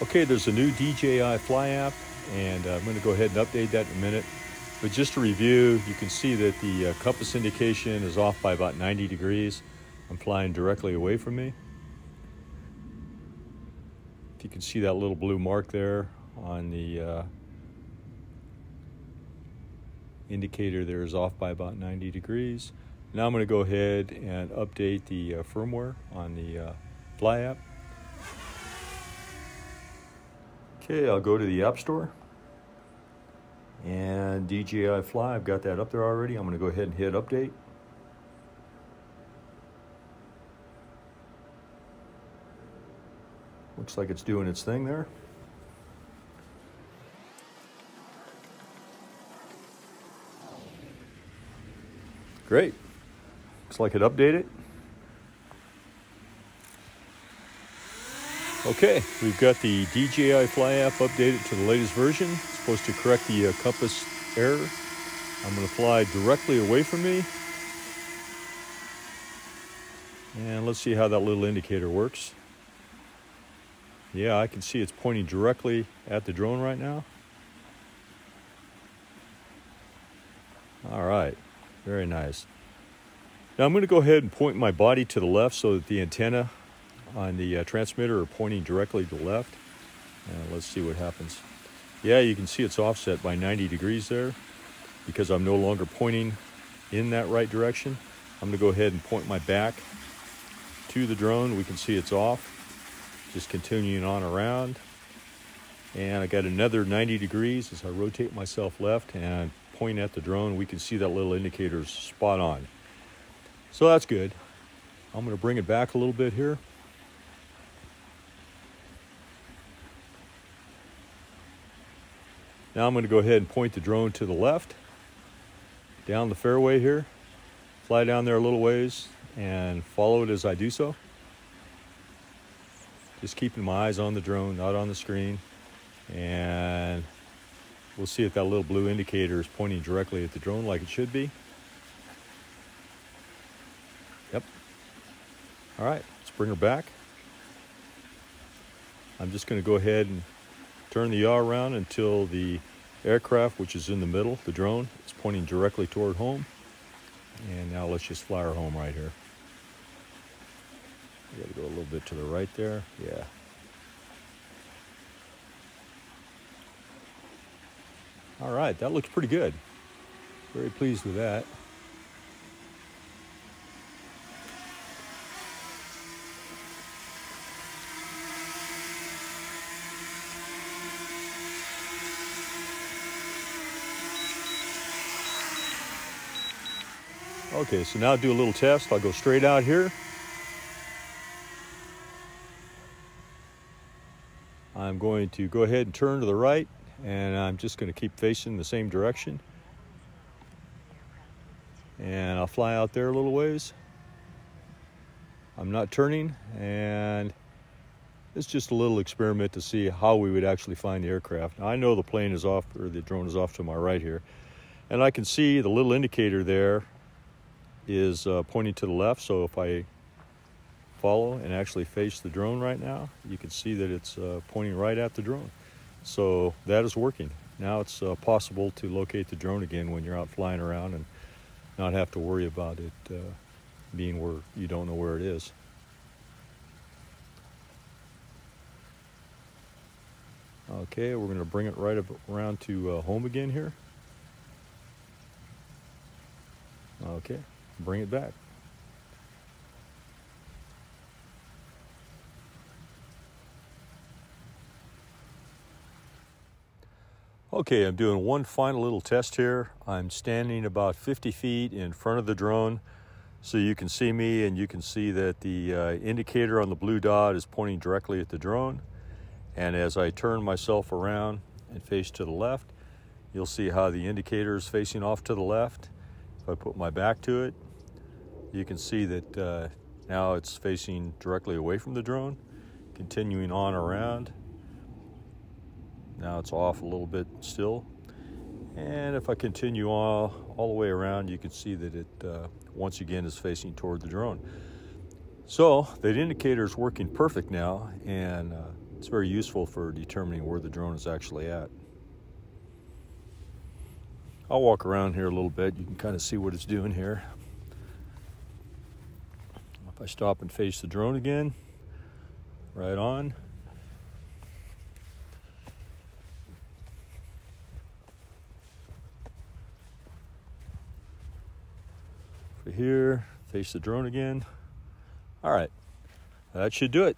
Okay, there's a new DJI Fly app, and uh, I'm going to go ahead and update that in a minute. But just to review, you can see that the uh, compass indication is off by about 90 degrees. I'm flying directly away from me. If you can see that little blue mark there on the uh, indicator there is off by about 90 degrees. Now I'm going to go ahead and update the uh, firmware on the uh, Fly app. Okay, I'll go to the App Store. And DJI Fly, I've got that up there already. I'm going to go ahead and hit update. Looks like it's doing its thing there. Great. Looks like it updated. Okay, we've got the DJI Fly app updated to the latest version. It's supposed to correct the uh, compass error. I'm going to fly directly away from me. And let's see how that little indicator works. Yeah, I can see it's pointing directly at the drone right now. All right, very nice. Now I'm going to go ahead and point my body to the left so that the antenna on the uh, transmitter are pointing directly to the left. And let's see what happens. Yeah, you can see it's offset by 90 degrees there because I'm no longer pointing in that right direction. I'm going to go ahead and point my back to the drone. We can see it's off. Just continuing on around. And I got another 90 degrees as I rotate myself left and point at the drone. We can see that little indicator is spot on. So that's good. I'm going to bring it back a little bit here. Now I'm going to go ahead and point the drone to the left, down the fairway here, fly down there a little ways, and follow it as I do so. Just keeping my eyes on the drone, not on the screen. And we'll see if that little blue indicator is pointing directly at the drone like it should be. Yep. All right, let's bring her back. I'm just going to go ahead and turn the yaw around until the aircraft, which is in the middle, the drone, is pointing directly toward home. And now let's just fly her home right here. We gotta go a little bit to the right there. Yeah. All right, that looks pretty good. Very pleased with that. Okay, so now do a little test. I'll go straight out here. I'm going to go ahead and turn to the right and I'm just going to keep facing the same direction. And I'll fly out there a little ways. I'm not turning and it's just a little experiment to see how we would actually find the aircraft. Now, I know the plane is off or the drone is off to my right here and I can see the little indicator there is uh, pointing to the left. So if I follow and actually face the drone right now, you can see that it's uh, pointing right at the drone. So that is working. Now it's uh, possible to locate the drone again when you're out flying around and not have to worry about it uh, being where you don't know where it is. Okay, we're going to bring it right up around to uh, home again here. Okay bring it back. Okay, I'm doing one final little test here. I'm standing about 50 feet in front of the drone so you can see me and you can see that the uh, indicator on the blue dot is pointing directly at the drone. And as I turn myself around and face to the left, you'll see how the indicator is facing off to the left. If I put my back to it, you can see that uh, now it's facing directly away from the drone, continuing on around. Now it's off a little bit still. And if I continue all, all the way around, you can see that it uh, once again is facing toward the drone. So that indicator is working perfect now, and uh, It's very useful for determining where the drone is actually at. I'll walk around here a little bit. You can kind of see what it's doing here. If I stop and face the drone again, right on. For here, face the drone again. All right, that should do it.